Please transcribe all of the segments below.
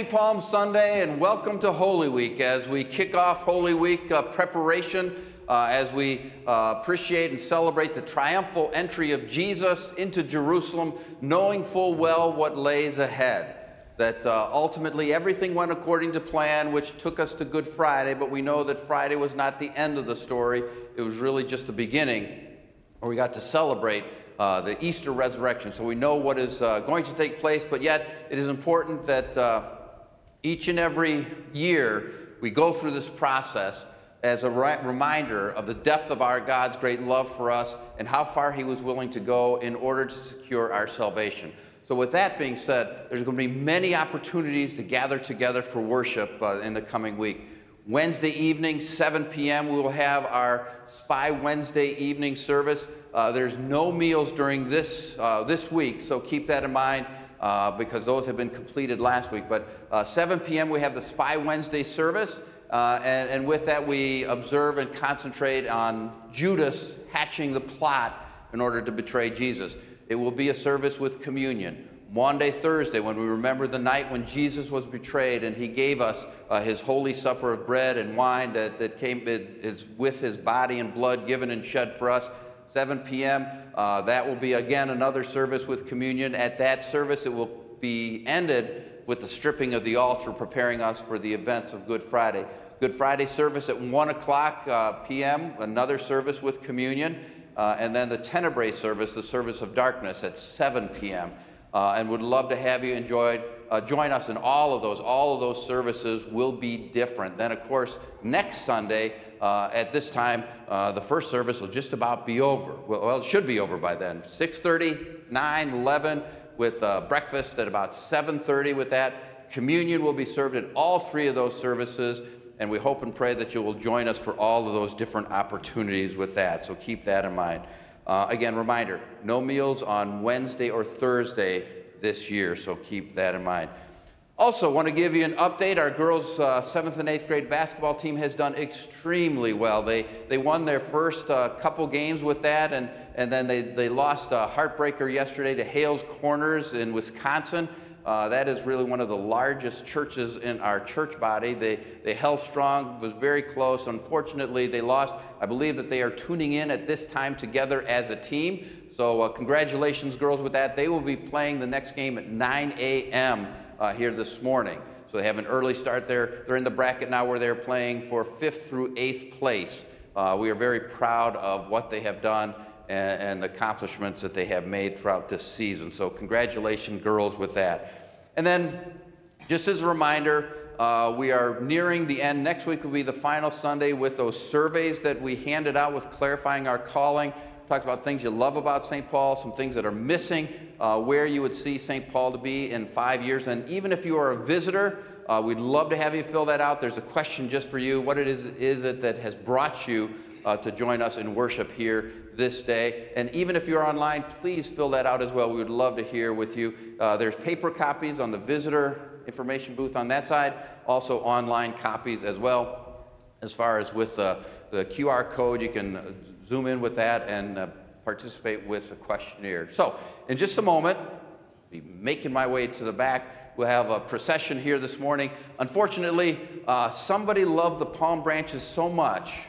Happy Palm Sunday and welcome to Holy Week as we kick off Holy Week uh, preparation, uh, as we uh, appreciate and celebrate the triumphal entry of Jesus into Jerusalem, knowing full well what lays ahead. That uh, ultimately everything went according to plan, which took us to Good Friday, but we know that Friday was not the end of the story. It was really just the beginning where we got to celebrate uh, the Easter resurrection. So we know what is uh, going to take place, but yet it is important that uh, each and every year we go through this process as a reminder of the depth of our God's great love for us and how far He was willing to go in order to secure our salvation. So, with that being said, there's going to be many opportunities to gather together for worship uh, in the coming week. Wednesday evening, 7 p.m., we will have our Spy Wednesday evening service. Uh, there's no meals during this, uh, this week, so keep that in mind uh, because those have been completed last week. But uh, 7 p.m., we have the Spy Wednesday service, uh, and, and with that, we observe and concentrate on Judas hatching the plot in order to betray Jesus. It will be a service with communion. Maundy, Thursday, when we remember the night when Jesus was betrayed and he gave us uh, his holy supper of bread and wine that, that came is with his body and blood given and shed for us. 7 p.m. Uh, that will be again another service with communion. At that service, it will be ended with the stripping of the altar, preparing us for the events of Good Friday. Good Friday service at 1 o'clock uh, p.m., another service with communion, uh, and then the Tenebrae service, the service of darkness, at 7 p.m uh, and would love to have you enjoy, uh, join us in all of those. All of those services will be different. Then, of course, next Sunday uh, at this time, uh, the first service will just about be over. Well, well, it should be over by then. 6.30, 9, 11, with uh, breakfast at about 7.30 with that. Communion will be served at all three of those services, and we hope and pray that you will join us for all of those different opportunities with that. So keep that in mind. Uh, again, reminder no meals on Wednesday or Thursday this year, so keep that in mind. Also, want to give you an update. Our girls' uh, seventh and eighth grade basketball team has done extremely well. They, they won their first uh, couple games with that, and, and then they, they lost a heartbreaker yesterday to Hales Corners in Wisconsin. Uh, that is really one of the largest churches in our church body. They, they held strong, was very close. Unfortunately, they lost. I believe that they are tuning in at this time together as a team. So, uh, congratulations, girls, with that. They will be playing the next game at 9 a.m. Uh, here this morning. So, they have an early start there. They're in the bracket now where they're playing for fifth through eighth place. Uh, we are very proud of what they have done and, and the accomplishments that they have made throughout this season. So, congratulations, girls, with that. And then, just as a reminder, uh, we are nearing the end. Next week will be the final Sunday with those surveys that we handed out with clarifying our calling. Talked about things you love about St. Paul, some things that are missing, uh, where you would see St. Paul to be in five years. And even if you are a visitor, uh, we'd love to have you fill that out. There's a question just for you. What it is, is it that has brought you uh, to join us in worship here this day. And even if you're online, please fill that out as well. We would love to hear with you. Uh, there's paper copies on the visitor information booth on that side, also online copies as well. As far as with the QR code, you can uh, zoom in with that and uh, participate with the questionnaire. So, in just a moment, be making my way to the back. We'll have a procession here this morning. Unfortunately, uh, somebody loved the palm branches so much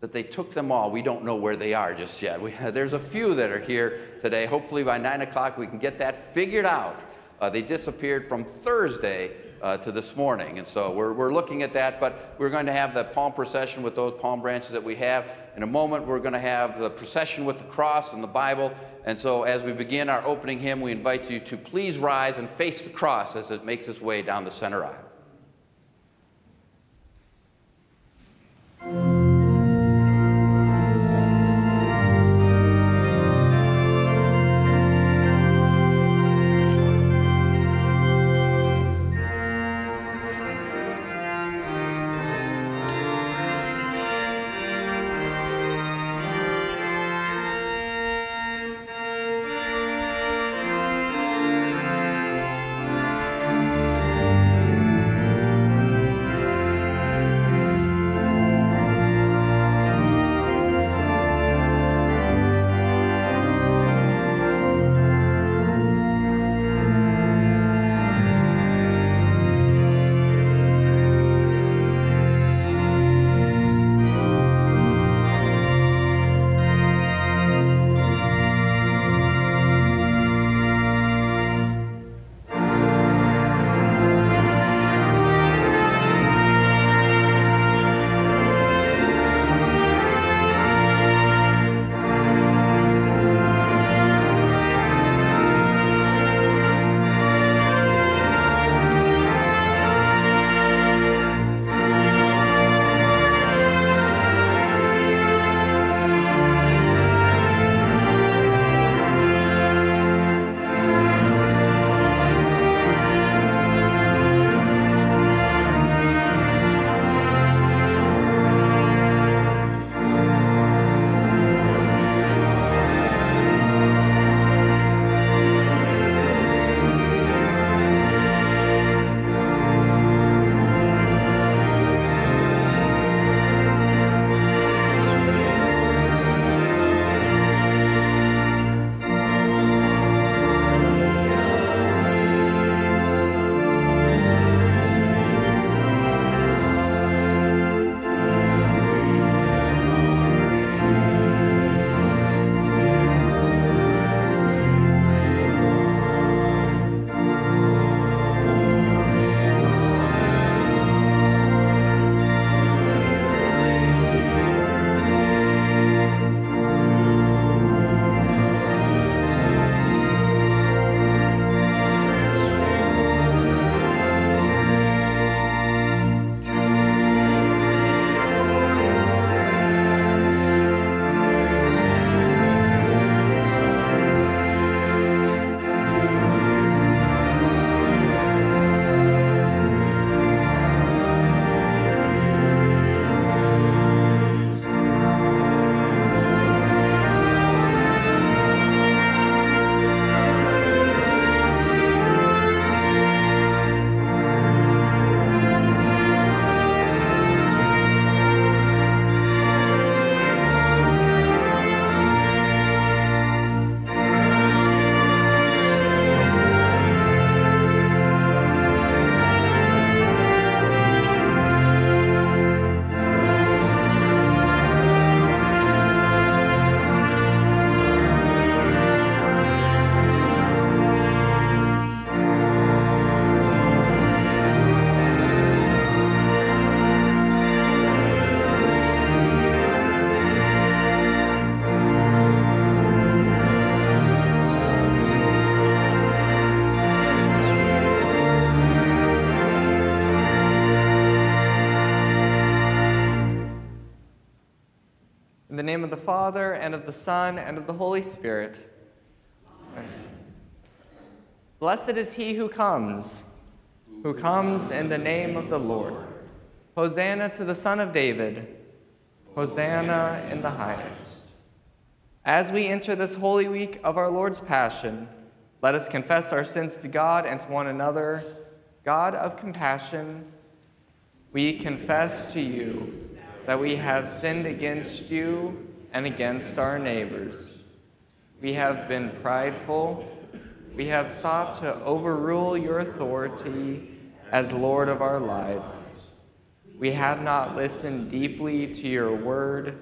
that they took them all. We don't know where they are just yet. We, there's a few that are here today. Hopefully by 9 o'clock we can get that figured out. Uh, they disappeared from Thursday uh, to this morning. And so we're, we're looking at that, but we're going to have the palm procession with those palm branches that we have. In a moment, we're going to have the procession with the cross and the Bible. And so as we begin our opening hymn, we invite you to please rise and face the cross as it makes its way down the center aisle. Father, and of the Son, and of the Holy Spirit. Amen. Blessed is he who comes, who comes in the name of the Lord. Hosanna to the Son of David. Hosanna in the highest. As we enter this holy week of our Lord's Passion, let us confess our sins to God and to one another. God of compassion, we confess to you that we have sinned against you and against our neighbors. We have been prideful. We have sought to overrule your authority as Lord of our lives. We have not listened deeply to your word.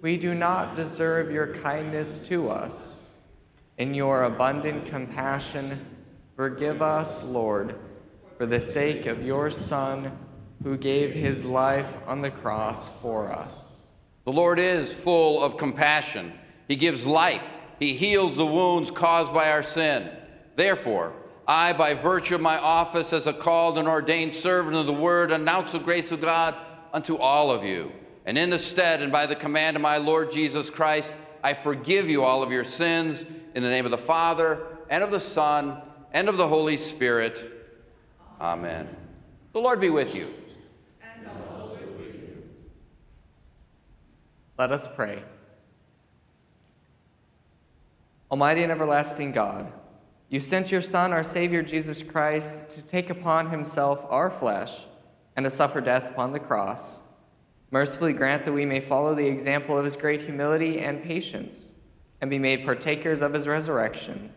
We do not deserve your kindness to us. In your abundant compassion, forgive us, Lord, for the sake of your Son, who gave his life on the cross for us. The Lord is full of compassion. He gives life. He heals the wounds caused by our sin. Therefore, I, by virtue of my office as a called and ordained servant of the word, announce the grace of God unto all of you. And in the stead and by the command of my Lord Jesus Christ, I forgive you all of your sins in the name of the Father, and of the Son, and of the Holy Spirit. Amen. The Lord be with you. And also with you. Let us pray. Almighty and everlasting God, you sent your Son, our Savior Jesus Christ, to take upon himself our flesh and to suffer death upon the cross. Mercifully grant that we may follow the example of his great humility and patience and be made partakers of his resurrection.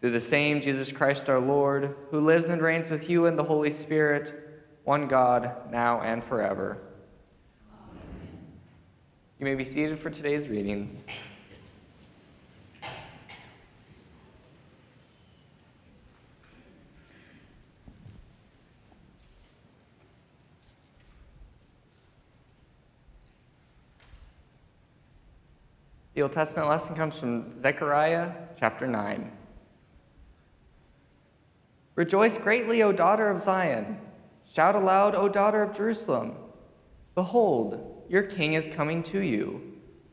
Through the same Jesus Christ our Lord, who lives and reigns with you in the Holy Spirit, one God, now and forever. You may be seated for today's readings. The Old Testament lesson comes from Zechariah chapter 9. Rejoice greatly, O daughter of Zion. Shout aloud, O daughter of Jerusalem. Behold, your king is coming to you.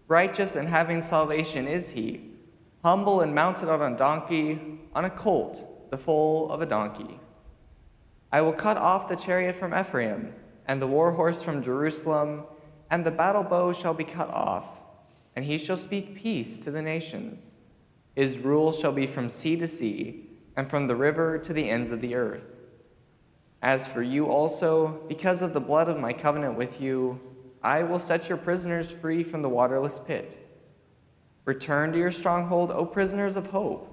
Righteous and having salvation is he, humble and mounted on a donkey, on a colt, the foal of a donkey. I will cut off the chariot from Ephraim, and the war horse from Jerusalem, and the battle bow shall be cut off and he shall speak peace to the nations. His rule shall be from sea to sea, and from the river to the ends of the earth. As for you also, because of the blood of my covenant with you, I will set your prisoners free from the waterless pit. Return to your stronghold, O prisoners of hope.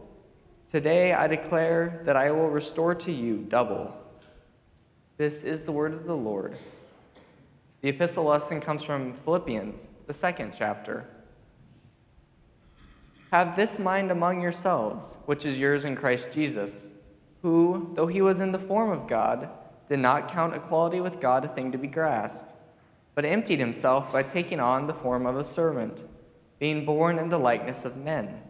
Today I declare that I will restore to you double. This is the word of the Lord. The epistle lesson comes from Philippians, the second chapter. Have this mind among yourselves, which is yours in Christ Jesus, who, though he was in the form of God, did not count equality with God a thing to be grasped, but emptied himself by taking on the form of a servant, being born in the likeness of men.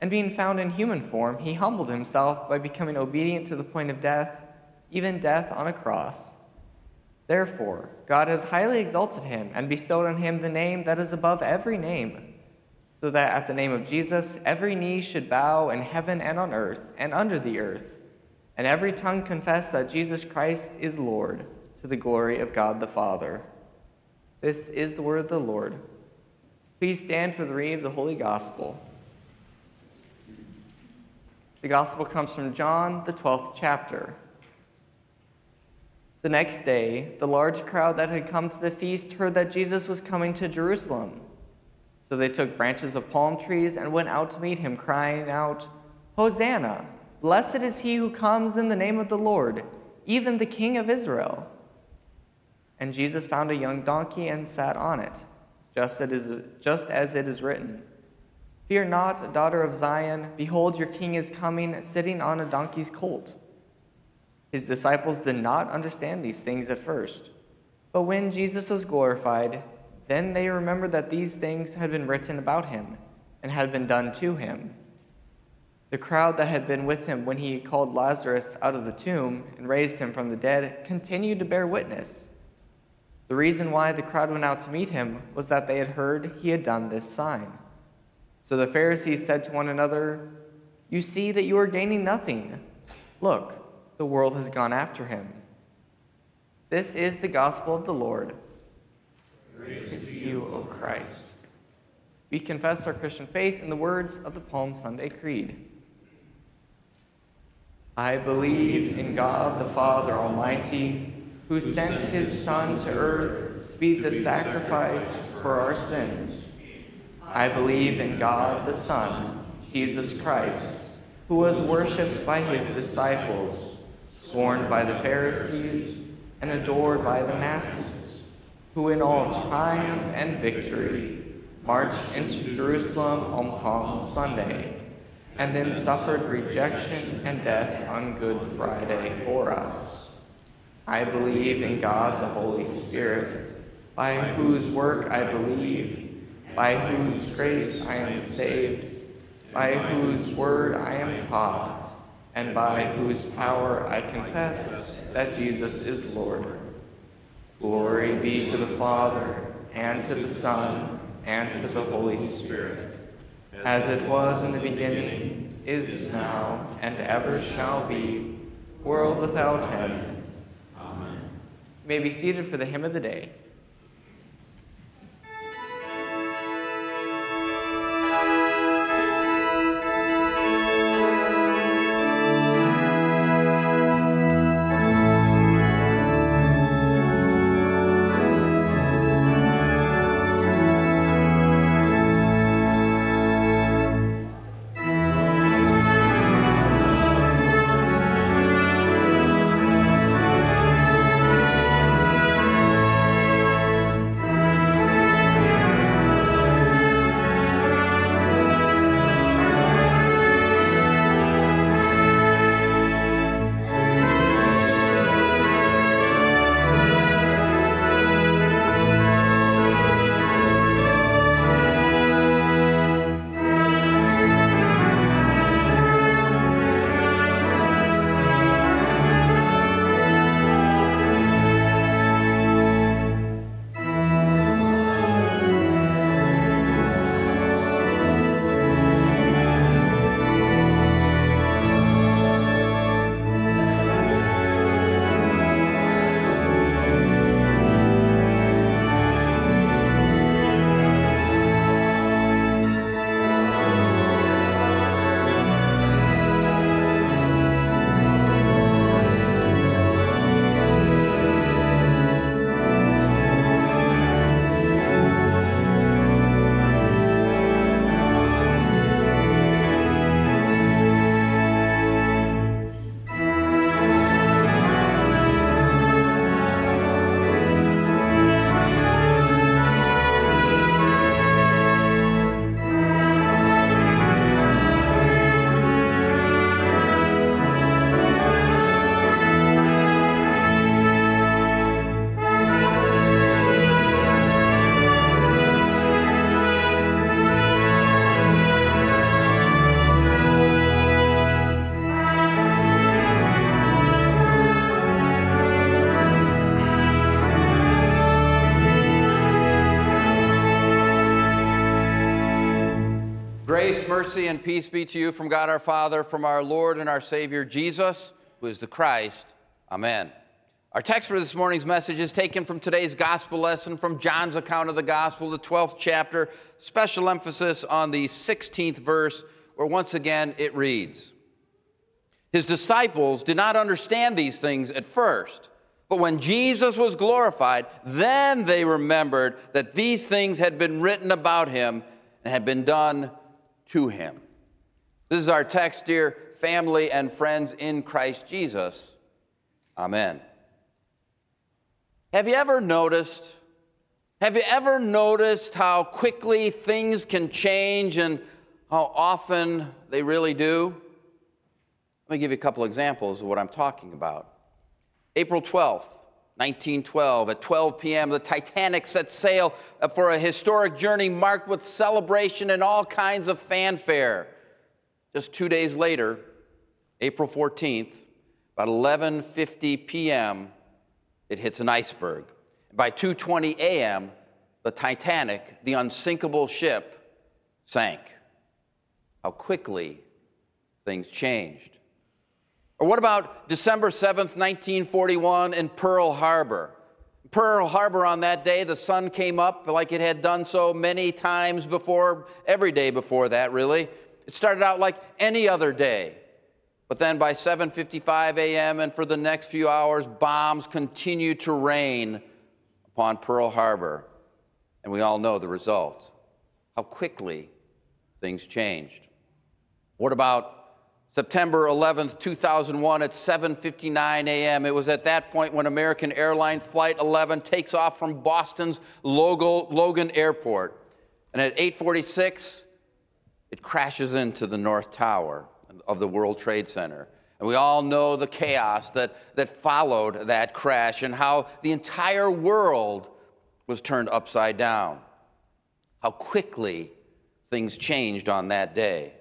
And being found in human form, he humbled himself by becoming obedient to the point of death, even death on a cross. Therefore, God has highly exalted him and bestowed on him the name that is above every name so that at the name of Jesus every knee should bow in heaven and on earth and under the earth, and every tongue confess that Jesus Christ is Lord, to the glory of God the Father. This is the word of the Lord. Please stand for the reading of the Holy Gospel. The Gospel comes from John, the 12th chapter. The next day, the large crowd that had come to the feast heard that Jesus was coming to Jerusalem. So they took branches of palm trees and went out to meet him, crying out, Hosanna! Blessed is he who comes in the name of the Lord, even the King of Israel. And Jesus found a young donkey and sat on it, just, as it is written Fear not, daughter of Zion, behold, your king is coming, sitting on a donkey's colt. His disciples did not understand these things at first. But when Jesus was glorified, then they remembered that these things had been written about him and had been done to him. The crowd that had been with him when he called Lazarus out of the tomb and raised him from the dead continued to bear witness. The reason why the crowd went out to meet him was that they had heard he had done this sign. So the Pharisees said to one another, You see that you are gaining nothing. Look, the world has gone after him. This is the gospel of the Lord. Praise to you, O Christ. We confess our Christian faith in the words of the Palm Sunday Creed. I believe in God the Father Almighty, who sent his Son to earth to be the sacrifice for our sins. I believe in God the Son, Jesus Christ, who was worshipped by his disciples, scorned by the Pharisees, and adored by the masses, who in all triumph and victory marched into Jerusalem on Palm Sunday, and then suffered rejection and death on Good Friday for us. I believe in God the Holy Spirit, by whose work I believe, by whose grace I am saved, by whose word I am taught, and by whose power I confess that Jesus is Lord. Glory be to the Father, and to the Son, and to the Holy Spirit, as it was in the beginning, is now, and ever shall be, world without end. May be seated for the hymn of the day. Mercy and peace be to you from God our Father, from our Lord and our Savior Jesus, who is the Christ. Amen. Our text for this morning's message is taken from today's gospel lesson from John's account of the gospel, the 12th chapter, special emphasis on the 16th verse, where once again it reads His disciples did not understand these things at first. But when Jesus was glorified, then they remembered that these things had been written about him and had been done to him. This is our text, dear family and friends in Christ Jesus. Amen. Have you ever noticed? Have you ever noticed how quickly things can change and how often they really do? Let me give you a couple examples of what I'm talking about. April 12th, 1912, at 12 p.m., the Titanic set sail for a historic journey marked with celebration and all kinds of fanfare. Just two days later, April 14th, about 11:50 p.m., it hits an iceberg. By 2:20 a.m., the Titanic, the unsinkable ship, sank. How quickly things changed. Or what about December 7th, 1941 in Pearl Harbor? Pearl Harbor on that day, the sun came up like it had done so many times before, every day before that, really. It started out like any other day. But then by 7:55 a.m. and for the next few hours, bombs continued to rain upon Pearl Harbor. And we all know the result. How quickly things changed. What about September 11th, 2001 at 7:59 a.m. It was at that point when American Airline Flight 11 takes off from Boston's Logan Airport. And at 8:46 it crashes into the North Tower of the World Trade Center. And we all know the chaos that, that followed that crash and how the entire world was turned upside down. How quickly things changed on that day.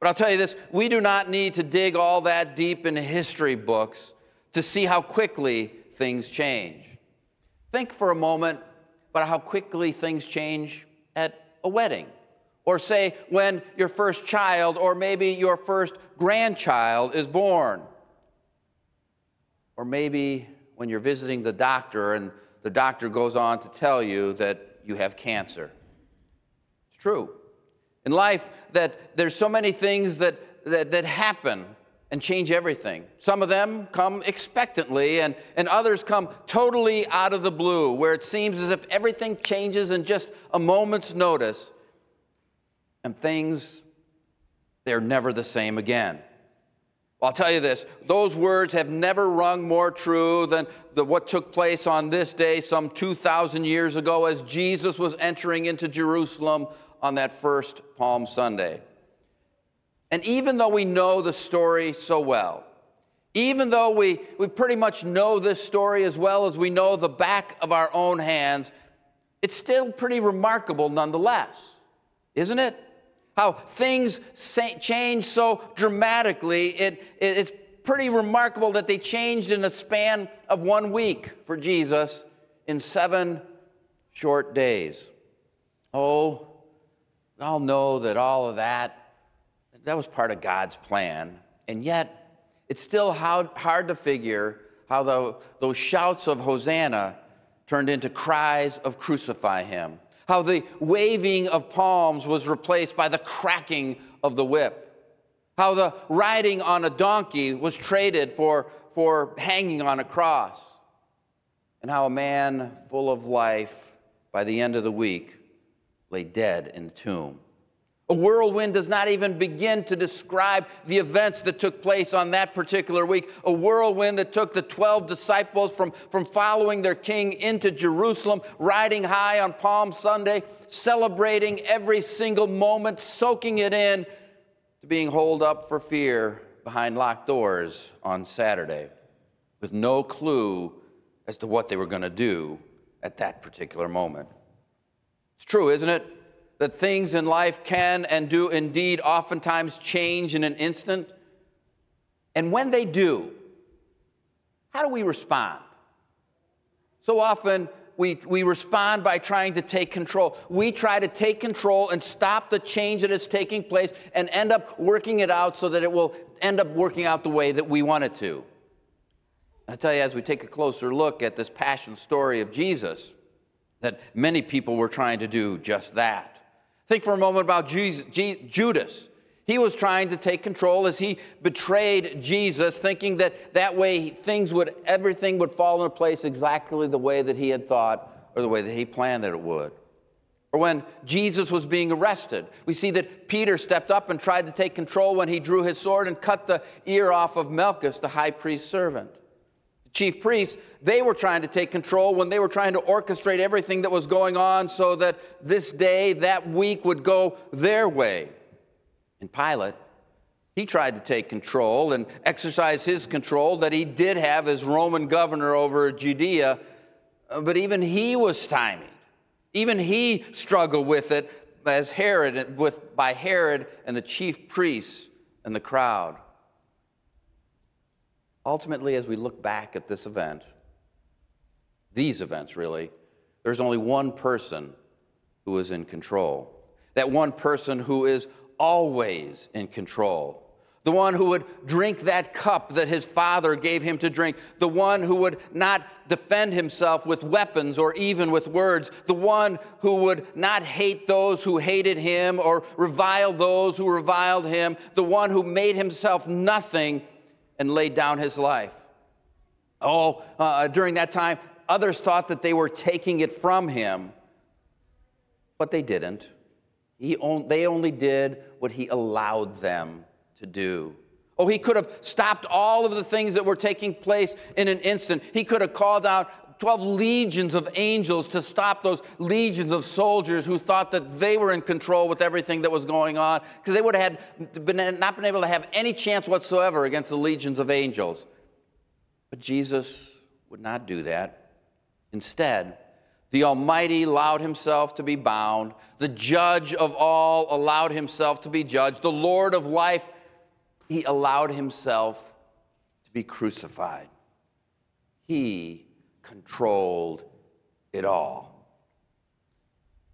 But I'll tell you this we do not need to dig all that deep in history books to see how quickly things change. Think for a moment about how quickly things change at a wedding. Or say when your first child or maybe your first grandchild is born. Or maybe when you're visiting the doctor and the doctor goes on to tell you that you have cancer. It's true in life that there's so many things that, that, that happen and change everything. Some of them come expectantly, and, and others come totally out of the blue, where it seems as if everything changes in just a moment's notice, and things, they're never the same again. I'll tell you this those words have never rung more true than the, what took place on this day some 2,000 years ago as Jesus was entering into Jerusalem on that first Palm Sunday. And even though we know the story so well, even though we, we pretty much know this story as well as we know the back of our own hands, it's still pretty remarkable nonetheless, isn't it? How things change so dramatically. It, it, it's pretty remarkable that they changed in a span of one week for Jesus in seven short days. Oh, we all know that all of that, that was part of God's plan. And yet, it's still hard to figure how the, those shouts of Hosanna turned into cries of crucify him. How the waving of palms was replaced by the cracking of the whip. How the riding on a donkey was traded for, for hanging on a cross. And how a man full of life, by the end of the week, lay dead in the tomb. A whirlwind does not even begin to describe the events that took place on that particular week. A whirlwind that took the 12 disciples from, from following their king into Jerusalem, riding high on Palm Sunday, celebrating every single moment, soaking it in, to being holed up for fear behind locked doors on Saturday with no clue as to what they were going to do at that particular moment. It's true, isn't it? That things in life can and do indeed oftentimes change in an instant. And when they do, how do we respond? So often, we, we respond by trying to take control. We try to take control and stop the change that is taking place and end up working it out so that it will end up working out the way that we want it to. I tell you, as we take a closer look at this passion story of Jesus, that many people were trying to do just that. Think for a moment about Jesus, Judas. He was trying to take control as he betrayed Jesus, thinking that that way things would, everything would fall into place exactly the way that he had thought or the way that he planned that it would. Or when Jesus was being arrested, we see that Peter stepped up and tried to take control when he drew his sword and cut the ear off of Malchus, the high priest's servant chief priests, they were trying to take control when they were trying to orchestrate everything that was going on so that this day, that week would go their way. And Pilate, he tried to take control and exercise his control that he did have as Roman governor over Judea, uh, but even he was stymied. Even he struggled with it as Herod, with, by Herod and the chief priests and the crowd. Ultimately, as we look back at this event, these events really, there's only one person who is in control. That one person who is always in control. The one who would drink that cup that his father gave him to drink. The one who would not defend himself with weapons or even with words. The one who would not hate those who hated him or revile those who reviled him. The one who made himself nothing and laid down his life. Oh, uh, during that time, others thought that they were taking it from him, but they didn't. He on, they only did what he allowed them to do. Oh, he could have stopped all of the things that were taking place in an instant. He could have called out 12 legions of angels to stop those legions of soldiers who thought that they were in control with everything that was going on, because they would have had been, not been able to have any chance whatsoever against the legions of angels. But Jesus would not do that. Instead, the Almighty allowed himself to be bound. The judge of all allowed himself to be judged. The Lord of life, he allowed himself to be crucified. He controlled it all.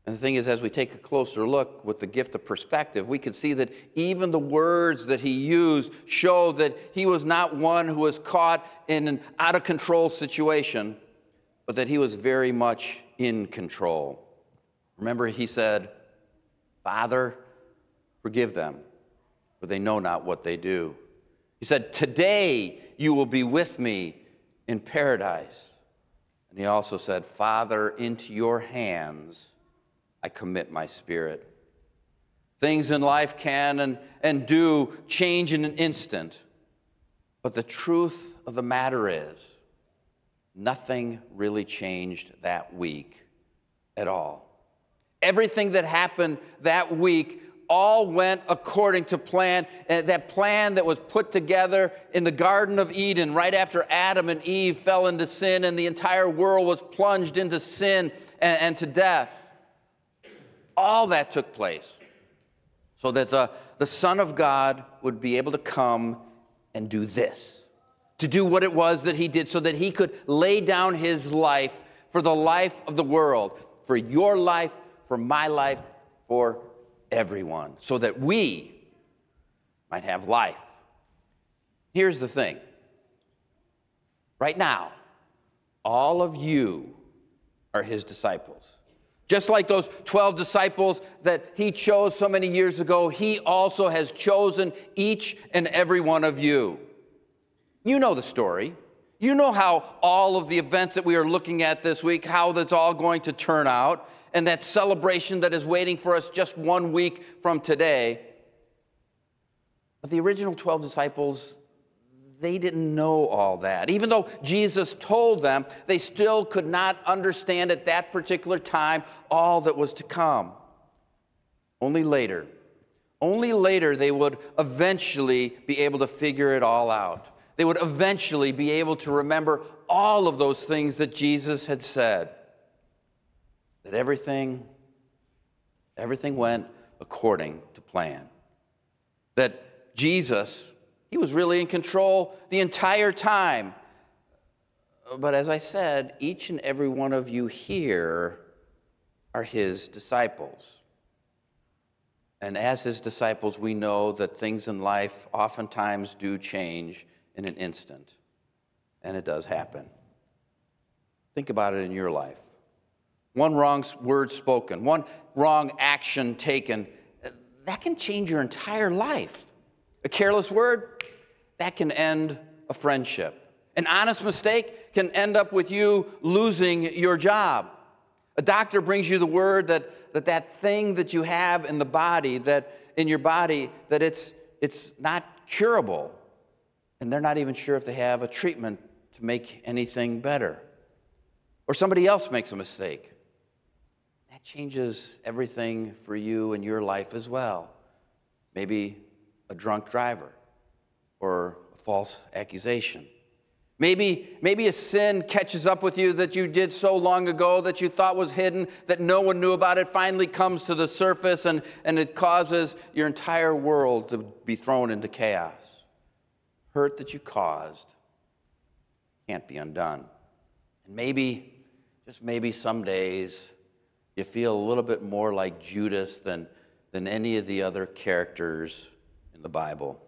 And the thing is, as we take a closer look with the gift of perspective, we can see that even the words that he used show that he was not one who was caught in an out of control situation, but that he was very much in control. Remember, he said, Father, forgive them, for they know not what they do. He said, Today you will be with me in paradise. And he also said, Father, into your hands I commit my spirit. Things in life can and, and do change in an instant. But the truth of the matter is, nothing really changed that week at all. Everything that happened that week all went according to plan. Eh, that plan that was put together in the Garden of Eden right after Adam and Eve fell into sin and the entire world was plunged into sin and, and to death. All that took place so that the, the Son of God would be able to come and do this, to do what it was that he did, so that he could lay down his life for the life of the world, for your life, for my life, for everyone, so that we might have life. Here's the thing right now, all of you are his disciples. Just like those 12 disciples that he chose so many years ago, he also has chosen each and every one of you. You know the story. You know how all of the events that we are looking at this week, how that's all going to turn out, and that celebration that is waiting for us just one week from today. But the original 12 disciples, they didn't know all that. Even though Jesus told them, they still could not understand at that particular time all that was to come. Only later, only later they would eventually be able to figure it all out. They would eventually be able to remember all of those things that Jesus had said. That everything, everything went according to plan. That Jesus he was really in control the entire time. But as I said, each and every one of you here are his disciples. And as his disciples, we know that things in life oftentimes do change in an instant. And it does happen. Think about it in your life. One wrong word spoken, one wrong action taken, that can change your entire life. A careless word, that can end a friendship. An honest mistake can end up with you losing your job. A doctor brings you the word that that, that thing that you have in the body, that in your body, that it's, it's not curable. And they're not even sure if they have a treatment to make anything better. Or somebody else makes a mistake. Changes everything for you and your life as well. Maybe a drunk driver or a false accusation. Maybe, maybe a sin catches up with you that you did so long ago that you thought was hidden, that no one knew about it, finally comes to the surface and, and it causes your entire world to be thrown into chaos. Hurt that you caused can't be undone. And maybe, just maybe some days you feel a little bit more like Judas than, than any of the other characters in the Bible.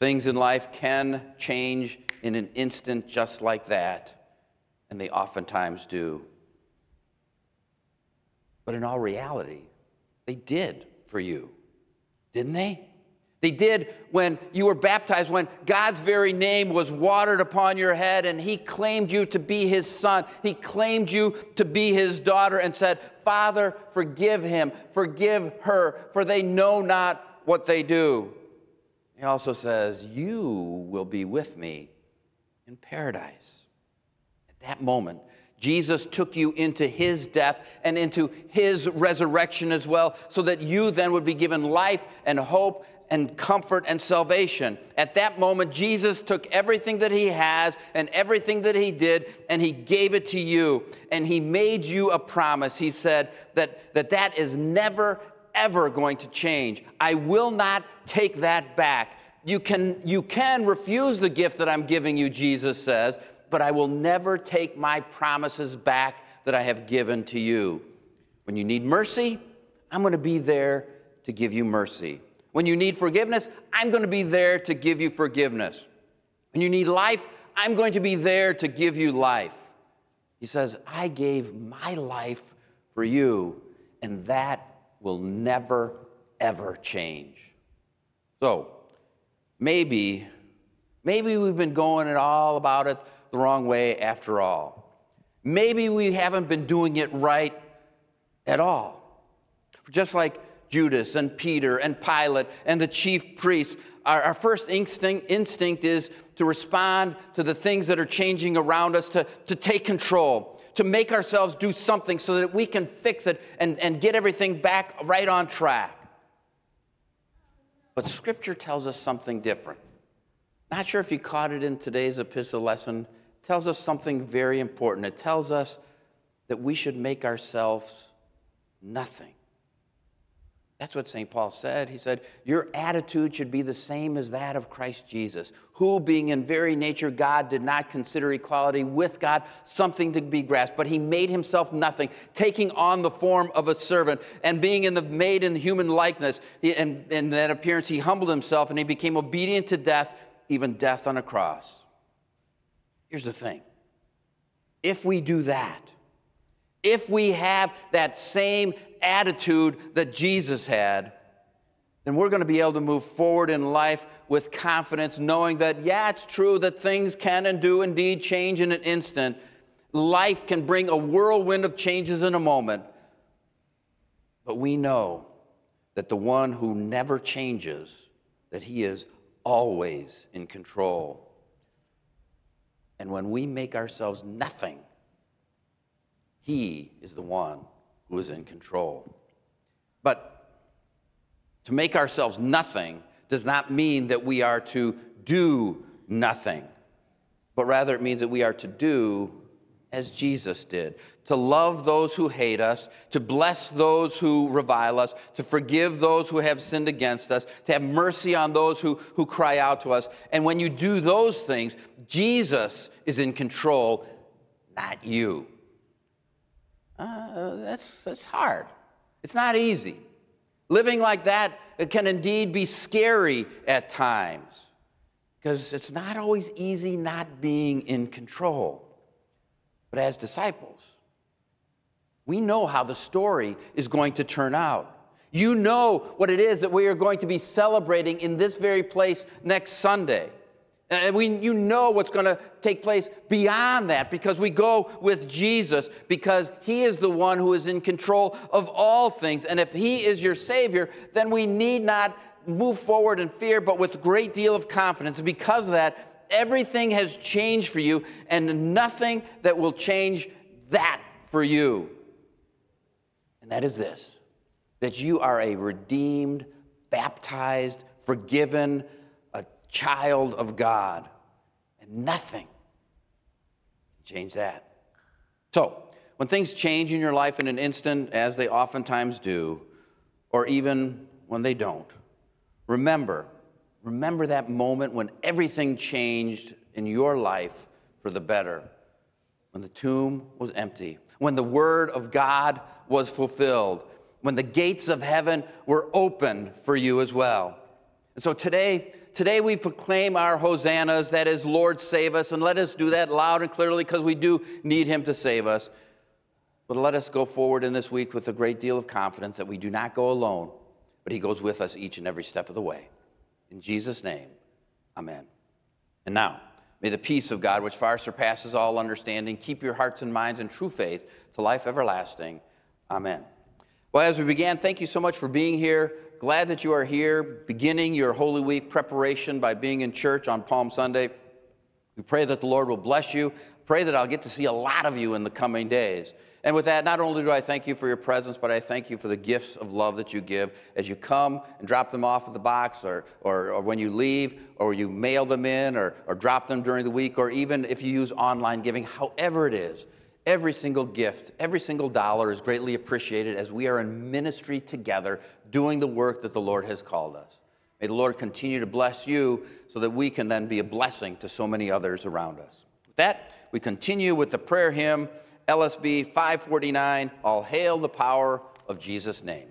Things in life can change in an instant just like that, and they oftentimes do. But in all reality, they did for you, didn't they? They did when you were baptized, when God's very name was watered upon your head and He claimed you to be His son. He claimed you to be His daughter and said, Father, forgive him, forgive her, for they know not what they do. He also says, You will be with me in paradise. At that moment, Jesus took you into his death and into his resurrection as well, so that you then would be given life and hope and comfort and salvation. At that moment, Jesus took everything that he has and everything that he did, and he gave it to you. And he made you a promise. He said that that, that is never, ever going to change. I will not take that back. You can, you can refuse the gift that I'm giving you, Jesus says, but I will never take my promises back that I have given to you. When you need mercy, I'm going to be there to give you mercy. When you need forgiveness, I'm going to be there to give you forgiveness. When you need life, I'm going to be there to give you life. He says, I gave my life for you, and that will never, ever change. So, maybe, maybe we've been going it all about it the wrong way after all. Maybe we haven't been doing it right at all. Just like Judas and Peter and Pilate and the chief priests, our, our, first instinct, instinct is to respond to the things that are changing around us, to, to take control, to make ourselves do something so that we can fix it and, and get everything back right on track. But Scripture tells us something different. Not sure if you caught it in today's epistle lesson. It tells us something very important. It tells us that we should make ourselves nothing. That's what St. Paul said. He said, Your attitude should be the same as that of Christ Jesus, who, being in very nature God, did not consider equality with God something to be grasped, but he made himself nothing, taking on the form of a servant, and being in the made in human likeness. And in that appearance, he humbled himself and he became obedient to death, even death on a cross. Here's the thing if we do that, if we have that same attitude that Jesus had, then we're going to be able to move forward in life with confidence, knowing that, yeah, it's true that things can and do indeed change in an instant. Life can bring a whirlwind of changes in a moment. But we know that the one who never changes, that he is always in control. And when we make ourselves nothing, he is the one who is in control. But to make ourselves nothing does not mean that we are to do nothing, but rather it means that we are to do as Jesus did to love those who hate us, to bless those who revile us, to forgive those who have sinned against us, to have mercy on those who, who cry out to us. And when you do those things, Jesus is in control, not you. Uh, that's, that's hard. It's not easy. Living like that can indeed be scary at times because it's not always easy not being in control. But as disciples, we know how the story is going to turn out. You know what it is that we are going to be celebrating in this very place next Sunday. And we, you know what's going to take place beyond that because we go with Jesus because he is the one who is in control of all things. And if he is your Savior, then we need not move forward in fear, but with a great deal of confidence. And because of that, everything has changed for you and nothing that will change that for you. And that is this that you are a redeemed, baptized, forgiven, child of God. And nothing change that. So, when things change in your life in an instant, as they oftentimes do, or even when they don't, remember, remember that moment when everything changed in your life for the better, when the tomb was empty, when the word of God was fulfilled, when the gates of heaven were opened for you as well. And so today, today we proclaim our hosannas, that is, Lord, save us, and let us do that loud and clearly because we do need him to save us. But let us go forward in this week with a great deal of confidence that we do not go alone, but he goes with us each and every step of the way. In Jesus' name, amen. And now, may the peace of God, which far surpasses all understanding, keep your hearts and minds in true faith to life everlasting. Amen. Well, as we began, thank you so much for being here. Glad that you are here, beginning your Holy Week preparation by being in church on Palm Sunday. We pray that the Lord will bless you. Pray that I'll get to see a lot of you in the coming days. And with that, not only do I thank you for your presence, but I thank you for the gifts of love that you give as you come and drop them off at the box, or, or, or when you leave, or you mail them in, or, or drop them during the week, or even if you use online giving, however it is. Every single gift, every single dollar is greatly appreciated as we are in ministry together doing the work that the Lord has called us. May the Lord continue to bless you so that we can then be a blessing to so many others around us. With that, we continue with the prayer hymn. LSB 549, All Hail the Power of Jesus' Name.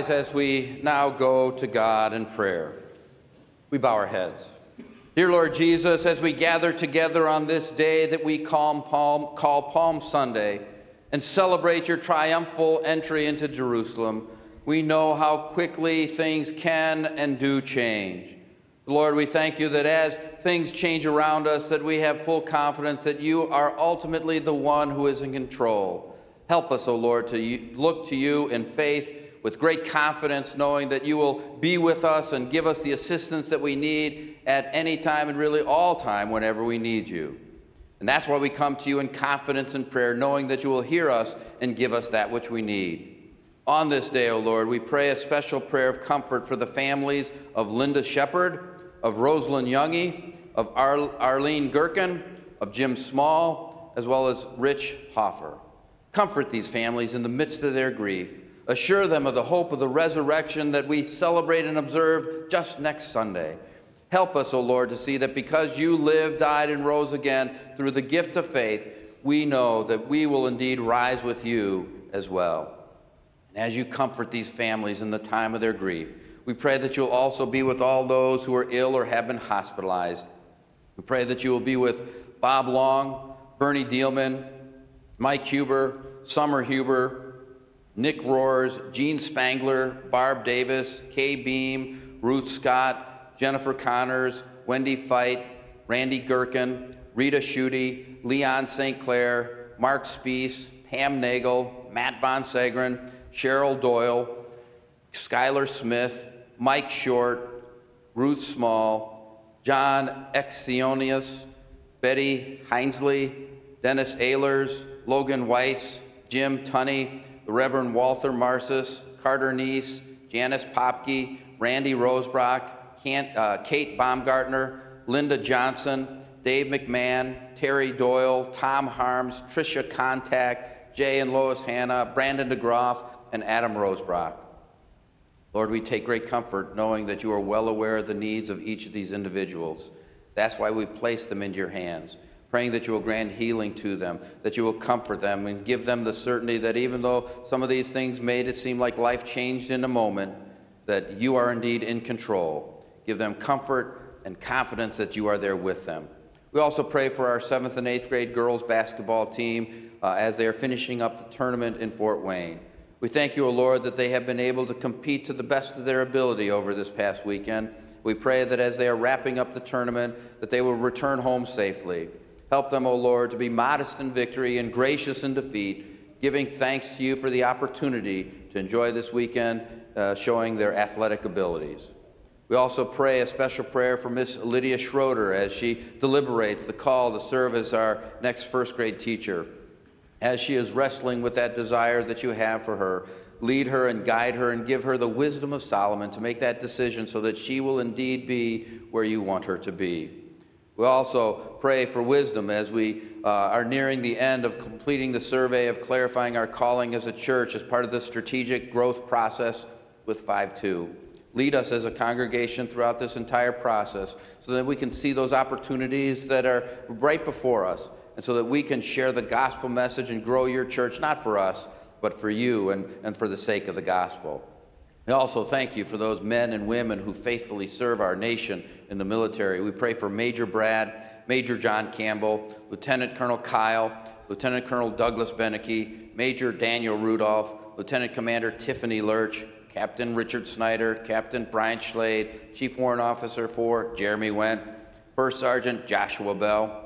Rise as we now go to God in prayer. We bow our heads. Dear Lord Jesus, as we gather together on this day that we call Palm, call Palm Sunday and celebrate your triumphal entry into Jerusalem, we know how quickly things can and do change. Lord, we thank you that as things change around us, that we have full confidence that you are ultimately the one who is in control. Help us, O oh Lord, to look to you in faith with great confidence, knowing that you will be with us and give us the assistance that we need at any time and really all time whenever we need you. And that's why we come to you in confidence and prayer, knowing that you will hear us and give us that which we need. On this day, O oh Lord, we pray a special prayer of comfort for the families of Linda Shepard, of Rosalind Youngie, of Ar- Arlene Gherkin, of Jim Small, as well as Rich Hoffer. Comfort these families in the midst of their grief assure them of the hope of the resurrection that we celebrate and observe just next Sunday. Help us, O Lord, to see that because you lived, died, and rose again through the gift of faith, we know that we will indeed rise with you as well. And as you comfort these families in the time of their grief, we pray that you'll also be with all those who are ill or have been hospitalized. We pray that you will be with Bob Long, Bernie Dealman, Mike Huber, Summer Huber, Nick Roars, Gene Spangler, Barb Davis, Kay Beam, Ruth Scott, Jennifer Connors, Wendy Fight, Randy Gherkin, Rita Schutte, Leon St. Clair, Mark Spees, Pam Nagel, Matt Von Segren, Cheryl Doyle, Skylar Smith, Mike Short, Ruth Small, John Exionius, Betty Hinesley, Dennis Ehlers, Logan Weiss, Jim Tunney, the Reverend Walter Marcis, Carter Neese, Janice Popke, Randy Rosebrock, uh, Kate Baumgartner, Linda Johnson, Dave McMahon, Terry Doyle, Tom Harms, Tricia Contact, Jay and Lois Hanna, Brandon DeGroff, and Adam Rosebrock. Lord, we take great comfort knowing that you are well aware of the needs of each of these individuals. That's why we place them into your hands, praying that you will grant healing to them, that you will comfort them, and give them the certainty that even though some of these things made it seem like life changed in a moment, that you are indeed in control. Give them comfort and confidence that you are there with them. We also pray for our seventh and eighth grade girls basketball team uh, as they are finishing up the tournament in Fort Wayne. We thank you, O Lord, that they have been able to compete to the best of their ability over this past weekend. We pray that as they are wrapping up the tournament, that they will return home safely. Help them, O Lord, to be modest in victory and gracious in defeat, giving thanks to you for the opportunity to enjoy this weekend, uh, showing their athletic abilities. We also pray a special prayer for Miss Lydia Schroeder as she deliberates the call to serve as our next first grade teacher as she is wrestling with that desire that you have for her. Lead her and guide her and give her the wisdom of Solomon to make that decision so that she will indeed be where you want her to be. We also pray for wisdom as we uh, are nearing the end of completing the survey of clarifying our calling as a church as part of the strategic growth process with 5 2. Lead us as a congregation throughout this entire process so that we can see those opportunities that are right before us and so that we can share the gospel message and grow your church, not for us, but for you and, and for the sake of the gospel. We also thank you for those men and women who faithfully serve our nation in the military. We pray for Major Brad, Major John Campbell, Lieutenant Colonel Kyle, Lieutenant Colonel Douglas Beneke, Major Daniel Rudolph, Lieutenant Commander Tiffany Lurch, Captain Richard Snyder, Captain Brian Schlade, Chief Warrant Officer for Jeremy Went, First Sergeant Joshua Bell,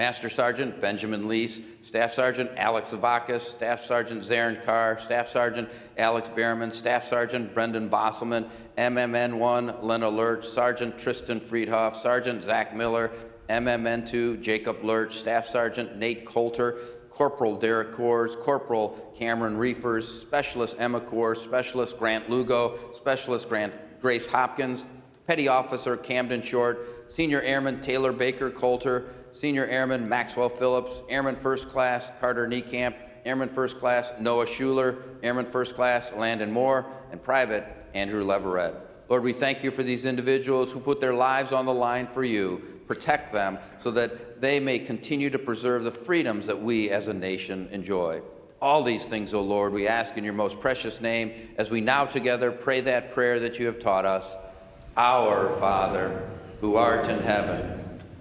Master Sergeant Benjamin Lease, Staff Sergeant Alex Zavakis, Staff Sergeant Zarin Carr, Staff Sergeant Alex Behrman, Staff Sergeant Brendan Bosselman, MMN1 Lena Lurch, Sergeant Tristan Friedhoff, Sergeant Zach Miller, MMN2 Jacob Lurch, Staff Sergeant Nate Coulter, Corporal Derek Coors, Corporal Cameron Reefers, Specialist Emma Coors, Specialist Grant Lugo, Specialist Grant Grace Hopkins, Petty Officer Camden Short, Senior Airman Taylor Baker Coulter, Senior Airman Maxwell Phillips, Airman First Class Carter Niekamp, Airman First Class Noah Schuler, Airman First Class Landon Moore, and Private Andrew Leverett. Lord, we thank you for these individuals who put their lives on the line for you. Protect them so that they may continue to preserve the freedoms that we as a nation enjoy. All these things, O oh Lord, we ask in your most precious name as we now together pray that prayer that you have taught us. Our Father, who art in heaven,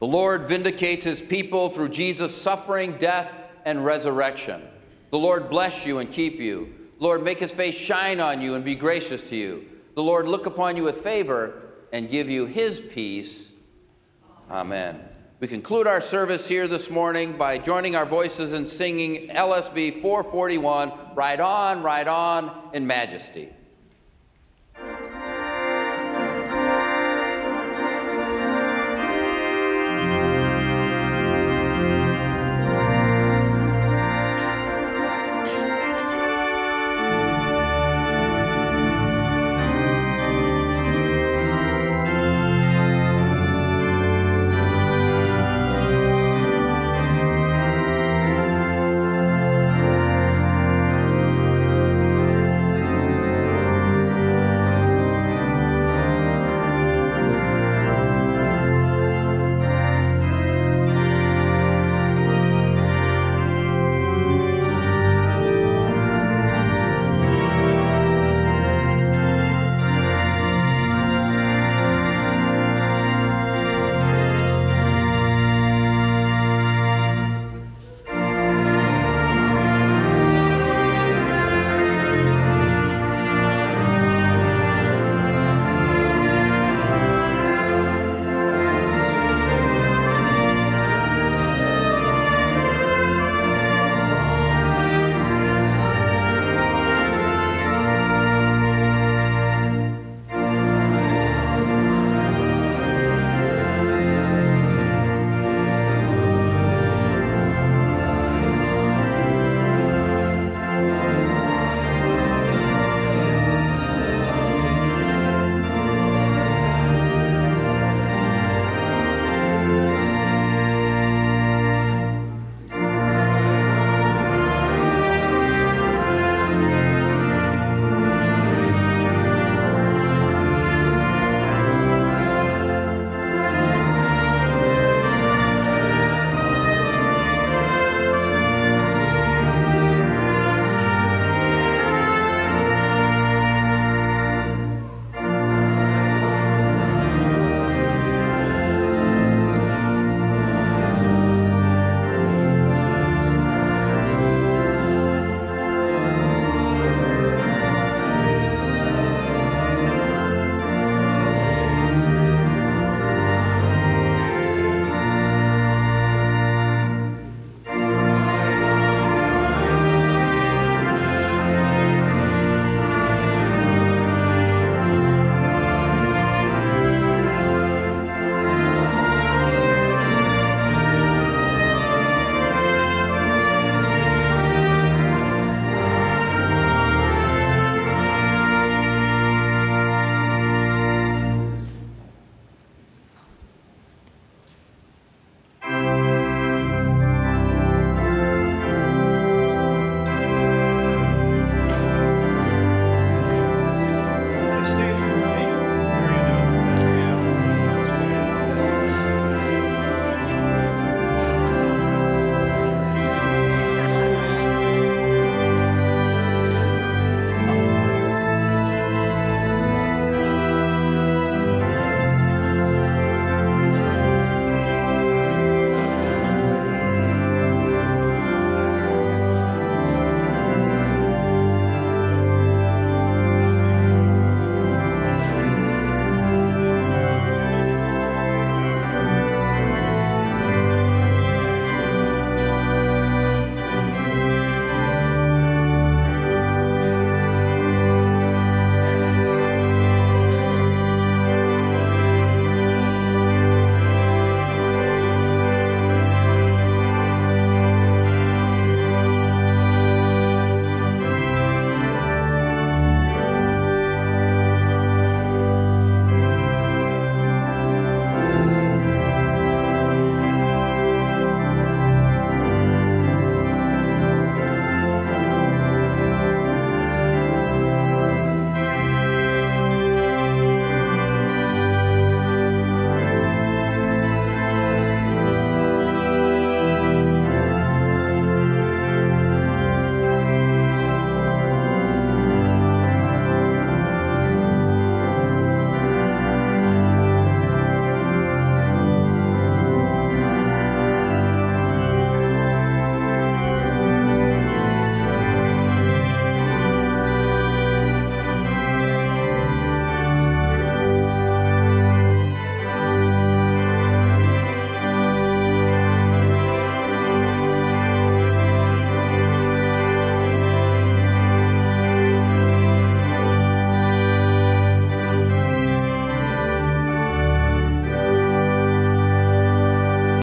The Lord vindicates his people through Jesus' suffering, death, and resurrection. The Lord bless you and keep you. The Lord make his face shine on you and be gracious to you. The Lord look upon you with favor and give you his peace. Amen. We conclude our service here this morning by joining our voices in singing LSB 441, Ride On, Ride On in Majesty.